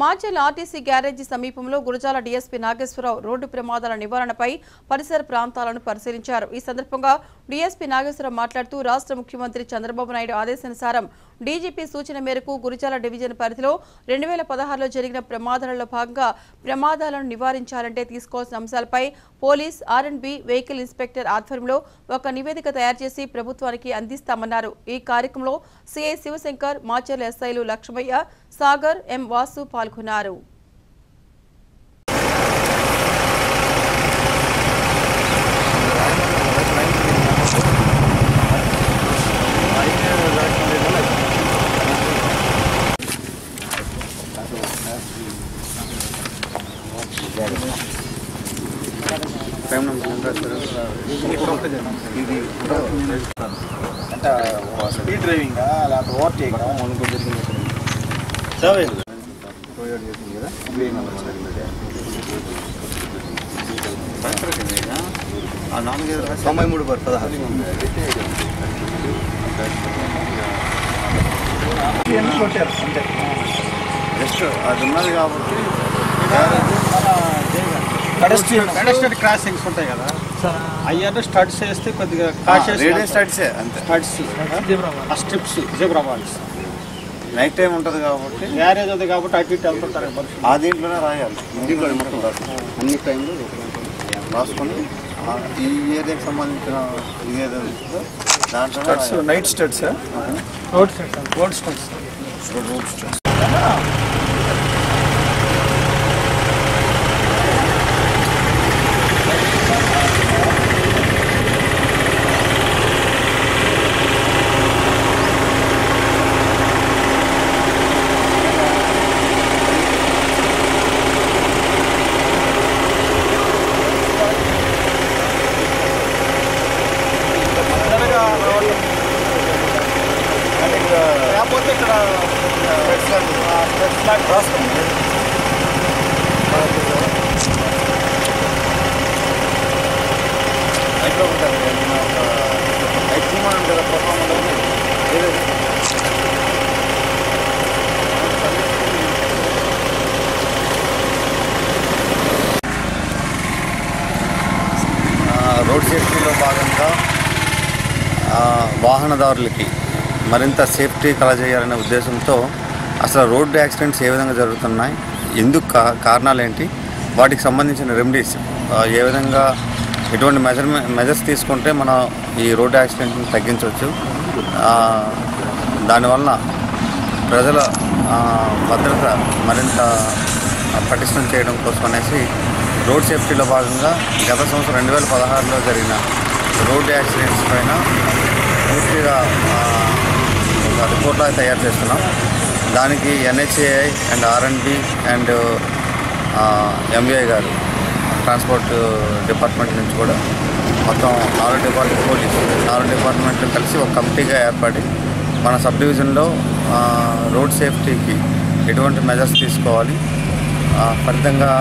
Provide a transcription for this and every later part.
Macherla RTC garage సమీపంలో Gurazala DSP Nageswararao road ప్రమాదాల నివారణపై పరిసర ప్రాంతాలను పరిశీలించారు. ఈ సందర్భంగా డీఎస్పీ నాగేశ్వరరావు మాట్లాడుతూ రాష్ట్ర ముఖ్యమంత్రి చంద్రబాబు నాయుడు ఆదేశానుసారం డీజీపీ సూచన మేరకు గురిచాల డివిజన్ పరిధిలో రెండు వేల పదహారులో జరిగిన ప్రమాదాలలో భాగంగా ప్రమాదాలను నివారించాలంటే తీసుకోవాల్సిన అంశాలపై police R and B vehicle inspector ఆధ్వర్యంలో ఒక నివేదిక తయారు చేసి ప్రభుత్వానికి అందిస్తామన్నారు. ఈ కార్యక్రమంలో సిఐ శివశంకర్ మాచర్ల ఎస్ఐలు లక్ష్మయ్య సాగర్ ఎం వాసు పాల్గొన్నారు. అంటే స్పీడ్ డ్రైవింగా లేకపోతే ఓవర్టేక్ తొంభై మూడు పదహారు జస్ట్ అది ఉన్నది కాబట్టి పెడస్ట్రియన్ క్రాసింగ్స్ ఉంటాయి కదా అయ్యారు స్టడ్స్ వేస్తే కొద్దిగా కాషియస్ స్టార్ట్సే అంతే. స్టడ్స్ ఆ strips zebra balls night time ఉంటుంది కాబట్టి. గ్యారేజ్ ఉంది కాబట్టి అటు ఇటు వెళ్తుంటారు ఆ దీంట్లోనే రాయాలి. రాసుకో అన్ని టైంలో రాసుకొని ఆ ఈ ఏరియాకి సంబంధించిన ఇది ఏదో ఉంటుందో దాంట్లో night studs? Road studs road studs. Road starts ఇక్కడ రాసుకోండి నైట్లో ఉంటుంది నైట్ సినిమా ఉంటుంది ఏదైతే రోడ్ సేఫ్టీలో భాగంగా వాహనదారులకి మరింత సేఫ్టీ కలజేయాలనే ఉద్దేశంతో అసలు రోడ్డు యాక్సిడెంట్స్ ఏ విధంగా జరుగుతున్నాయి ఎందుకు కా- కారణాలు ఏంటి వాటికి సంబంధించిన రెమెడీస్ ఏ విధంగా ఎటువంటి మెజర్మెంట్ మెజర్స్ తీసుకుంటే మనం ఈ రోడ్డు యాక్సిడెంట్ని తగ్గించవచ్చు. దానివల్ల ప్రజల భద్రత మరింత పటిష్టం చేయడం కోసం అనేసి రోడ్ సేఫ్టీలో భాగంగా గత సంవత్సరం రెండు వేల పదహారులో జరిగిన రోడ్ యాక్సిడెంట్స్ పైన పూర్తిగా ఒక రిపోర్ట్ లాగా తయారు చేస్తున్నాం. దానికి NHAI and R and B and MBI గారు ట్రాన్స్పోర్ట్ డిపార్ట్మెంట్ నుంచి కూడా మొత్తం నాలుగు డిపార్ట్మెంట్ పోలీస్ నాలుగు డిపార్ట్మెంట్లు కలిసి ఒక కమిటీగా ఏర్పడి మన సబ్ డివిజన్లో రోడ్ సేఫ్టీకి ఎటువంటి మెజర్స్ తీసుకోవాలి. ఫలితంగా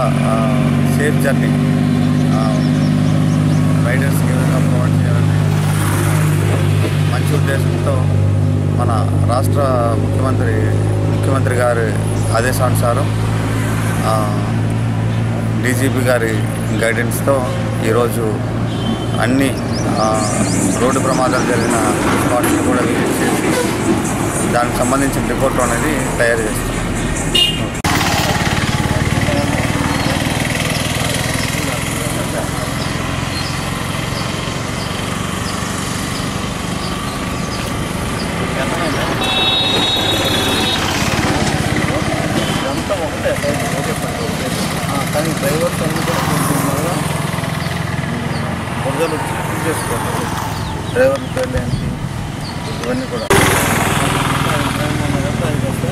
సేఫ్ జర్నీ రైడర్స్కి ప్రొవైడ్ చేయాలని మంచి ఉద్దేశంతో మన రాష్ట్ర ముఖ్యమంత్రి ముఖ్యమంత్రి గారి ఆదేశానుసారం డీజీపీ గారి గైడెన్స్తో ఈరోజు అన్ని రోడ్డు ప్రమాదాలు జరిగిన స్పాట్స్ని కూడా విజిట్ చేసి దానికి సంబంధించిన రిపోర్ట్ అనేది తయారు చేస్తాం. కానీ డ్రైవర్స్ అన్ని కూడా కొంచెం ప్రజలు చెక్ చేసుకోవాలి డ్రైవర్ల పేర్లు ఇవన్నీ కూడా. ఇదంతా అయిపోతే